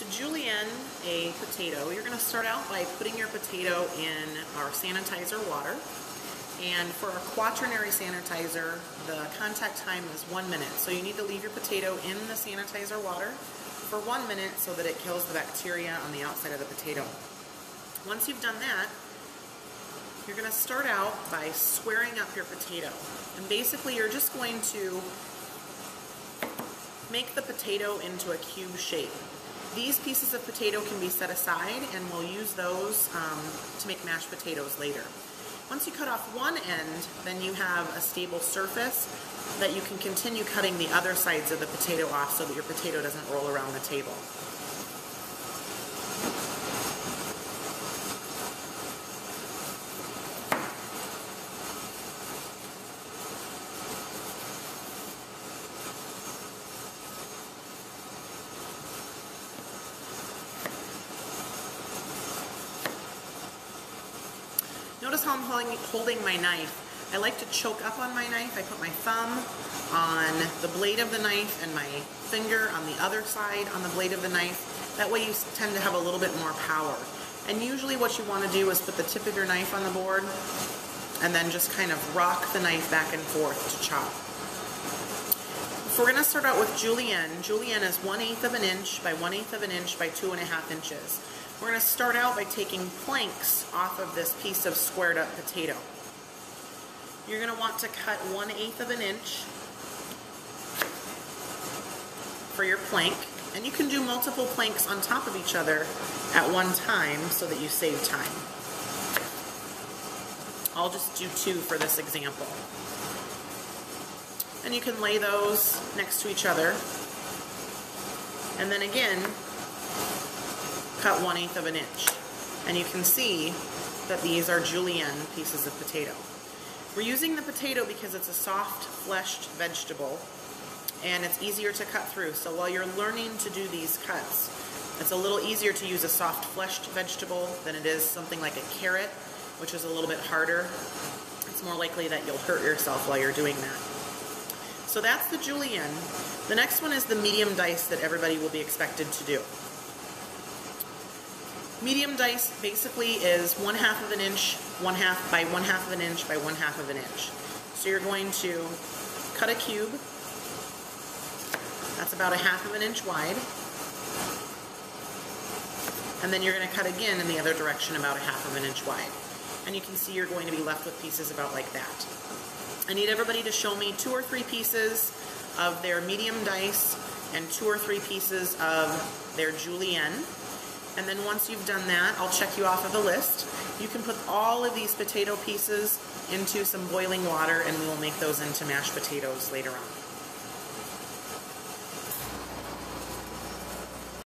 to julienne a potato, you're going to start out by putting your potato in our sanitizer water. And for our quaternary sanitizer, the contact time is one minute. So you need to leave your potato in the sanitizer water for one minute so that it kills the bacteria on the outside of the potato. Once you've done that, you're going to start out by squaring up your potato. And basically you're just going to make the potato into a cube shape. These pieces of potato can be set aside and we'll use those um, to make mashed potatoes later. Once you cut off one end, then you have a stable surface that you can continue cutting the other sides of the potato off so that your potato doesn't roll around the table. Notice how I'm holding my knife. I like to choke up on my knife. I put my thumb on the blade of the knife and my finger on the other side on the blade of the knife. That way you tend to have a little bit more power. And usually what you want to do is put the tip of your knife on the board and then just kind of rock the knife back and forth to chop. So we're going to start out with julienne. Julienne is 1 8 of an inch by 1 8 of an inch by 2 and a half inches. We're going to start out by taking planks off of this piece of squared up potato. You're going to want to cut 1 8 of an inch for your plank. And you can do multiple planks on top of each other at one time so that you save time. I'll just do two for this example. And you can lay those next to each other. And then again, cut one eighth of an inch. And you can see that these are julienne pieces of potato. We're using the potato because it's a soft fleshed vegetable and it's easier to cut through. So while you're learning to do these cuts, it's a little easier to use a soft fleshed vegetable than it is something like a carrot, which is a little bit harder. It's more likely that you'll hurt yourself while you're doing that. So that's the julienne. The next one is the medium dice that everybody will be expected to do. Medium dice basically is one half of an inch, one half by one half of an inch by one half of an inch. So you're going to cut a cube. That's about a half of an inch wide. And then you're going to cut again in the other direction about a half of an inch wide. And you can see you're going to be left with pieces about like that. I need everybody to show me two or three pieces of their medium dice and two or three pieces of their julienne. And then once you've done that, I'll check you off of the list. You can put all of these potato pieces into some boiling water and we will make those into mashed potatoes later on.